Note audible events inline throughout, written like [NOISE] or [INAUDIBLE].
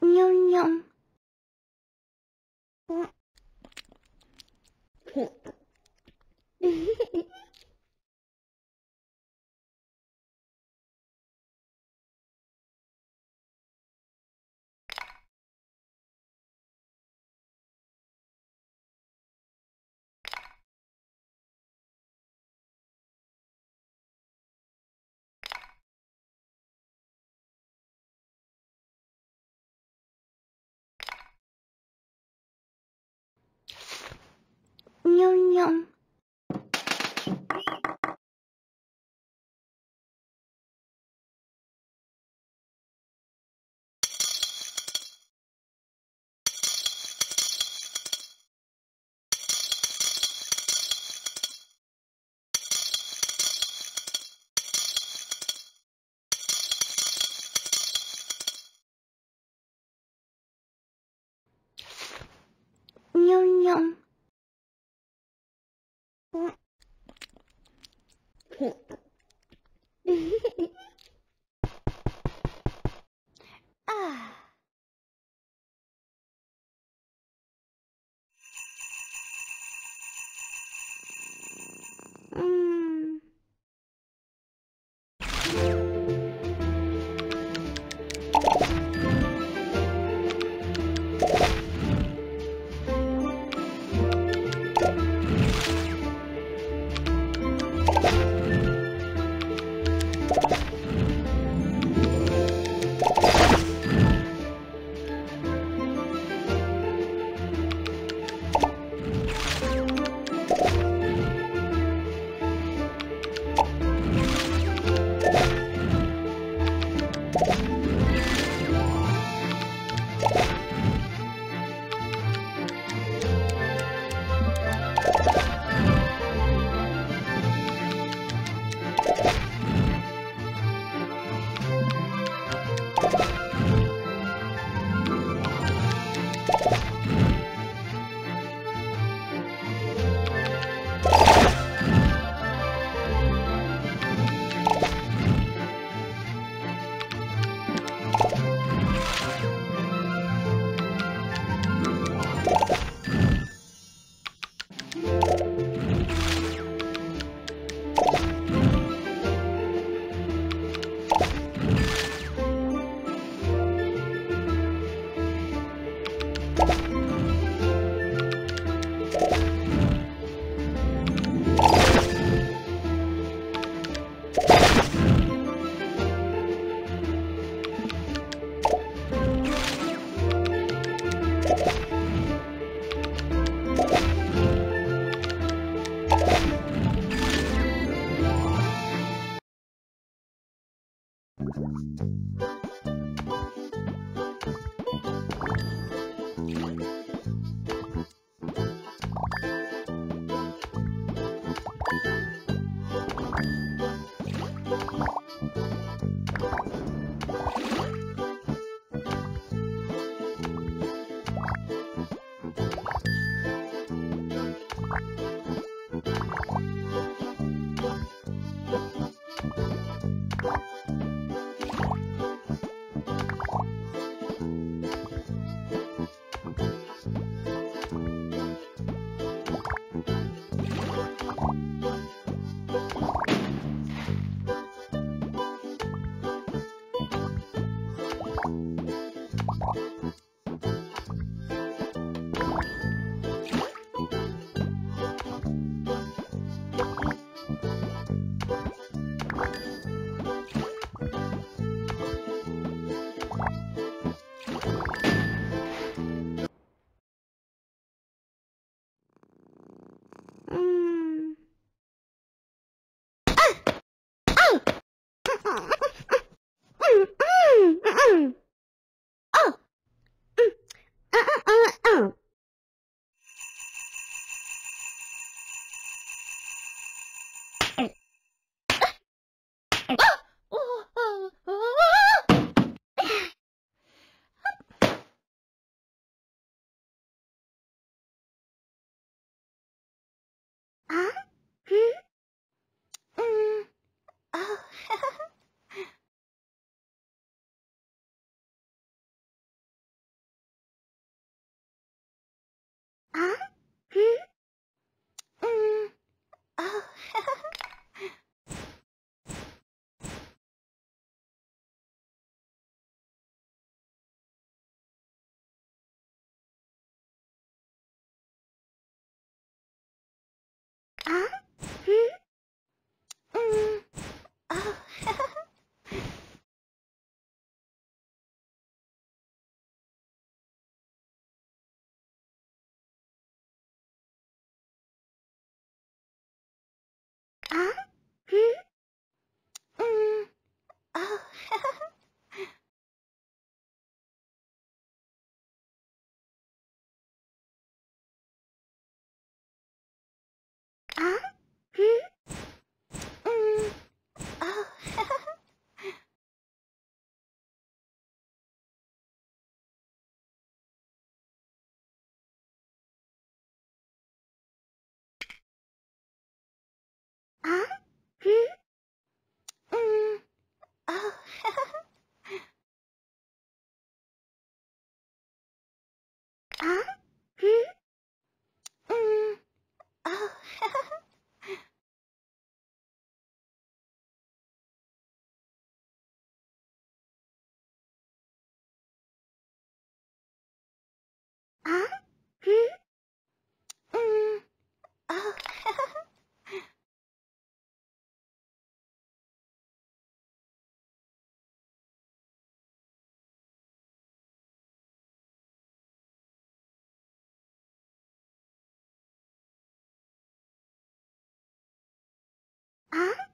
喵喵。嗯。嘿嘿嘿。にょんにょん。you Ah! [LAUGHS] Huh?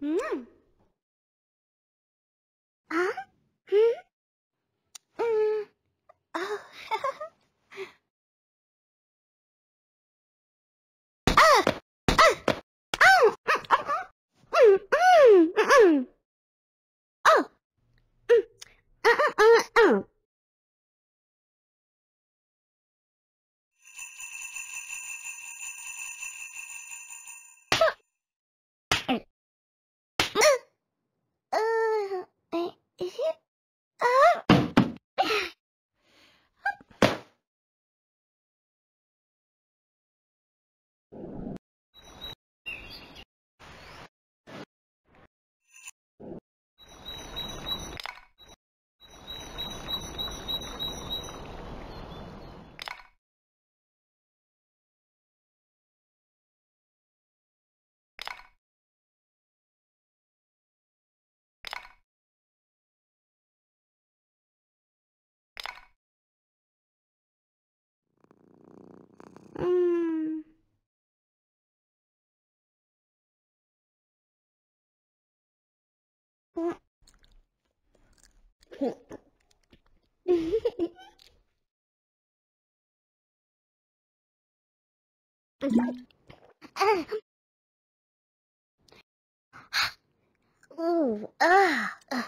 嗯。啊？嗯？Ooh, ah. Uh, uh.